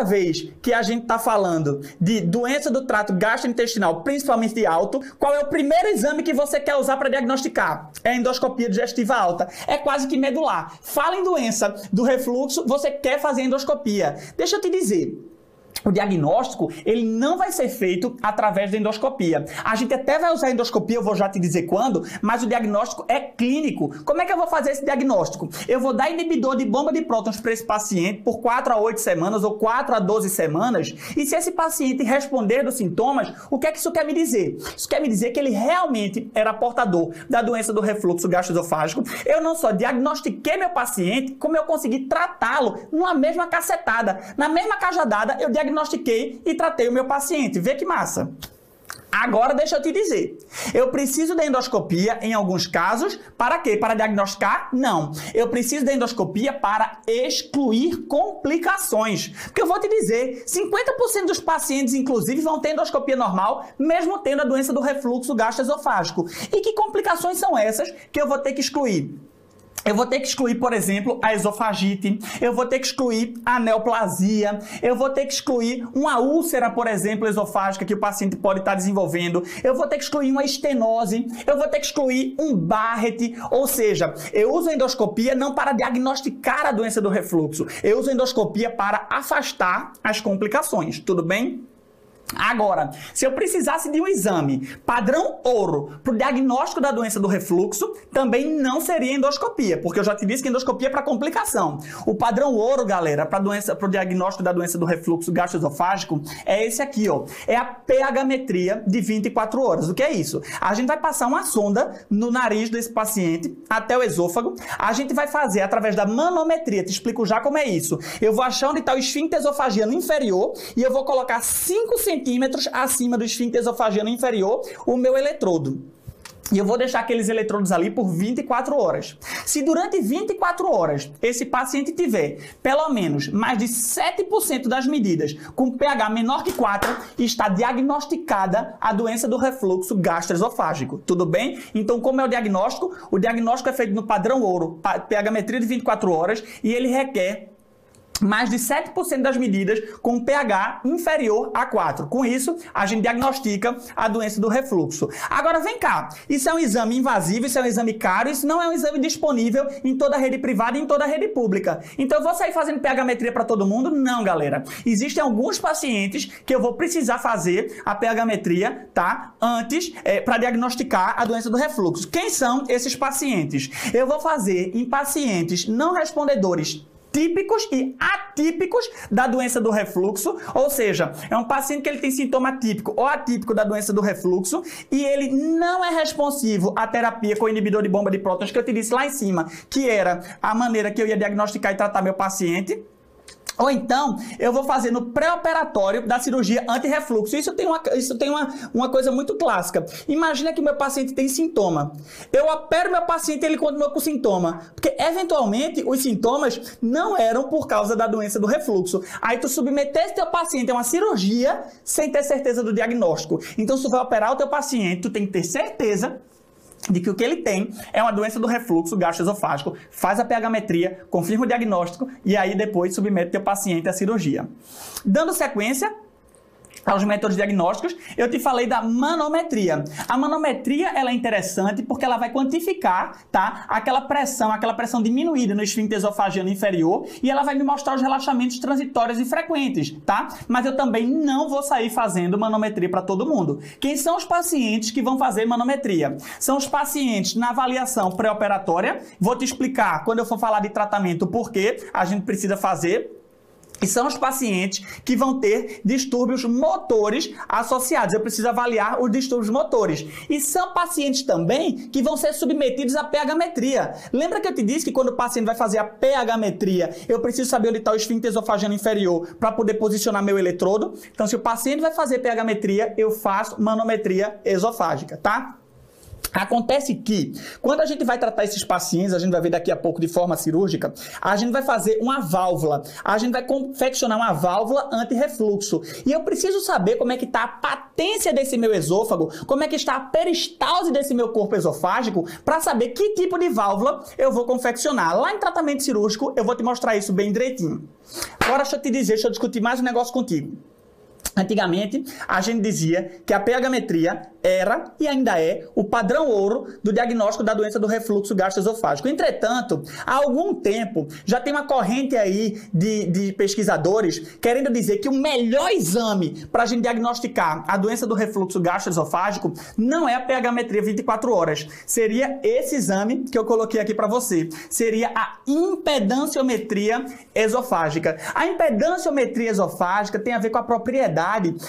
Toda vez que a gente está falando de doença do trato gastrointestinal, principalmente de alto, qual é o primeiro exame que você quer usar para diagnosticar? É a endoscopia digestiva alta. É quase que medular. Fala em doença do refluxo, você quer fazer endoscopia. Deixa eu te dizer, o diagnóstico, ele não vai ser feito através da endoscopia. A gente até vai usar endoscopia, eu vou já te dizer quando, mas o diagnóstico é clínico. Como é que eu vou fazer esse diagnóstico? Eu vou dar inibidor de bomba de prótons para esse paciente por 4 a 8 semanas ou 4 a 12 semanas, e se esse paciente responder dos sintomas, o que é que isso quer me dizer? Isso quer me dizer que ele realmente era portador da doença do refluxo gastroesofágico. Eu não só diagnostiquei meu paciente, como eu consegui tratá-lo numa mesma cacetada, na mesma cajadada, eu diagnostiquei e tratei o meu paciente. Vê que massa. Agora deixa eu te dizer. Eu preciso da endoscopia em alguns casos. Para quê? Para diagnosticar? Não. Eu preciso da endoscopia para excluir complicações. Porque eu vou te dizer, 50% dos pacientes, inclusive, vão ter endoscopia normal, mesmo tendo a doença do refluxo gastroesofágico. E que complicações são essas que eu vou ter que excluir? Eu vou ter que excluir, por exemplo, a esofagite, eu vou ter que excluir a neoplasia, eu vou ter que excluir uma úlcera, por exemplo, esofágica que o paciente pode estar desenvolvendo, eu vou ter que excluir uma estenose, eu vou ter que excluir um Barrett, ou seja, eu uso a endoscopia não para diagnosticar a doença do refluxo, eu uso a endoscopia para afastar as complicações, tudo bem? Agora, se eu precisasse de um exame padrão ouro para o diagnóstico da doença do refluxo, também não seria endoscopia, porque eu já te disse que endoscopia é para complicação. O padrão ouro, galera, para o diagnóstico da doença do refluxo gastroesofágico é esse aqui, ó. É a pH-metria de 24 horas. O que é isso? A gente vai passar uma sonda no nariz desse paciente até o esôfago. A gente vai fazer através da manometria. Te explico já como é isso. Eu vou achar onde está o esfíncter esofagiano inferior e eu vou colocar 5 centímetros centímetros acima do esfíncter esofagiano inferior o meu eletrodo. E eu vou deixar aqueles eletrodos ali por 24 horas. Se durante 24 horas esse paciente tiver pelo menos mais de 7% das medidas com pH menor que 4, está diagnosticada a doença do refluxo gastroesofágico. Tudo bem? Então, como é o diagnóstico? O diagnóstico é feito no padrão ouro, pH metria de 24 horas, e ele requer mais de 7% das medidas com pH inferior a 4. Com isso, a gente diagnostica a doença do refluxo. Agora vem cá, isso é um exame invasivo, isso é um exame caro, isso não é um exame disponível em toda a rede privada e em toda a rede pública. Então eu vou sair fazendo pH-metria para todo mundo? Não, galera. Existem alguns pacientes que eu vou precisar fazer a pH-metria, tá? Antes, é, para diagnosticar a doença do refluxo. Quem são esses pacientes? Eu vou fazer em pacientes não respondedores típicos e atípicos da doença do refluxo, ou seja, é um paciente que ele tem sintoma típico ou atípico da doença do refluxo e ele não é responsivo à terapia com inibidor de bomba de prótons que eu te disse lá em cima, que era a maneira que eu ia diagnosticar e tratar meu paciente. Ou então, eu vou fazer no pré-operatório da cirurgia anti-refluxo. Isso tem, uma, isso tem uma, uma coisa muito clássica. Imagina que meu paciente tem sintoma. Eu opero meu paciente e ele continua com sintoma. Porque, eventualmente, os sintomas não eram por causa da doença do refluxo. Aí tu submeteste teu paciente a uma cirurgia sem ter certeza do diagnóstico. Então, se tu vai operar o teu paciente, tu tem que ter certeza de que o que ele tem é uma doença do refluxo gastroesofágico, faz a pH-metria, confirma o diagnóstico e aí depois submete o paciente à cirurgia. Dando sequência, aos métodos diagnósticos, eu te falei da manometria. A manometria ela é interessante porque ela vai quantificar, tá? Aquela pressão, aquela pressão diminuída no esfíncter esofagiano inferior e ela vai me mostrar os relaxamentos transitórios e frequentes, tá? Mas eu também não vou sair fazendo manometria para todo mundo. Quem são os pacientes que vão fazer manometria? São os pacientes na avaliação pré-operatória. Vou te explicar quando eu for falar de tratamento por que a gente precisa fazer e são os pacientes que vão ter distúrbios motores associados. Eu preciso avaliar os distúrbios motores. E são pacientes também que vão ser submetidos à pH-metria. Lembra que eu te disse que quando o paciente vai fazer a pH-metria, eu preciso saber onde está o esfíncter esofagiano inferior para poder posicionar meu eletrodo? Então, se o paciente vai fazer pH-metria, eu faço manometria esofágica, tá? Acontece que, quando a gente vai tratar esses pacientes, a gente vai ver daqui a pouco de forma cirúrgica, a gente vai fazer uma válvula, a gente vai confeccionar uma válvula anti-refluxo. E eu preciso saber como é que está a patência desse meu esôfago, como é que está a peristalse desse meu corpo esofágico, para saber que tipo de válvula eu vou confeccionar. Lá em tratamento cirúrgico, eu vou te mostrar isso bem direitinho. Agora, deixa eu te dizer, deixa eu discutir mais um negócio contigo. Antigamente, a gente dizia que a pH-metria era e ainda é o padrão ouro do diagnóstico da doença do refluxo gastroesofágico. Entretanto, há algum tempo já tem uma corrente aí de, de pesquisadores querendo dizer que o melhor exame para a gente diagnosticar a doença do refluxo gastroesofágico não é a pH-metria 24 horas. Seria esse exame que eu coloquei aqui para você. Seria a impedanciometria esofágica. A impedanciometria esofágica tem a ver com a propriedade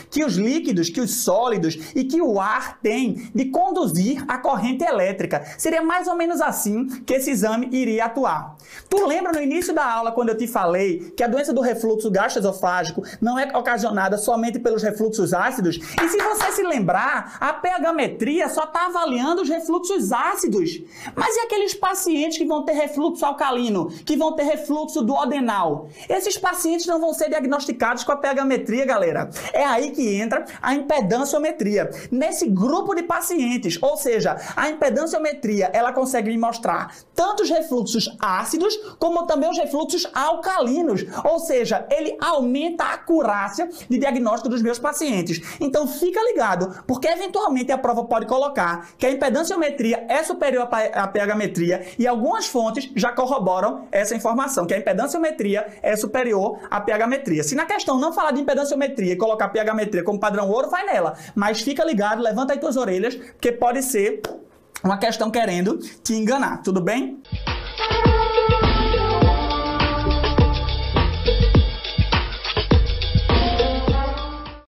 que os líquidos, que os sólidos e que o ar tem de conduzir a corrente elétrica. Seria mais ou menos assim que esse exame iria atuar. Tu lembra no início da aula quando eu te falei que a doença do refluxo gastroesofágico não é ocasionada somente pelos refluxos ácidos? E se você se lembrar, a pH-metria só está avaliando os refluxos ácidos. Mas e aqueles pacientes que vão ter refluxo alcalino, que vão ter refluxo duodenal? Esses pacientes não vão ser diagnosticados com a pH-metria, galera. É aí que entra a impedanciometria. Nesse grupo de pacientes. Ou seja, a impedanciometria ela consegue mostrar tanto os refluxos ácidos como também os refluxos alcalinos. Ou seja, ele aumenta a acurácia de diagnóstico dos meus pacientes. Então fica ligado, porque eventualmente a prova pode colocar que a impedanciometria é superior à pH-metria e algumas fontes já corroboram essa informação, que a impedanciometria é superior à pH-metria. Se na questão não falar de impedanciometria e colocar pH-metria como padrão ouro, vai nela. Mas fica ligado, levanta aí tuas orelhas, porque pode ser uma questão querendo te enganar, tudo bem?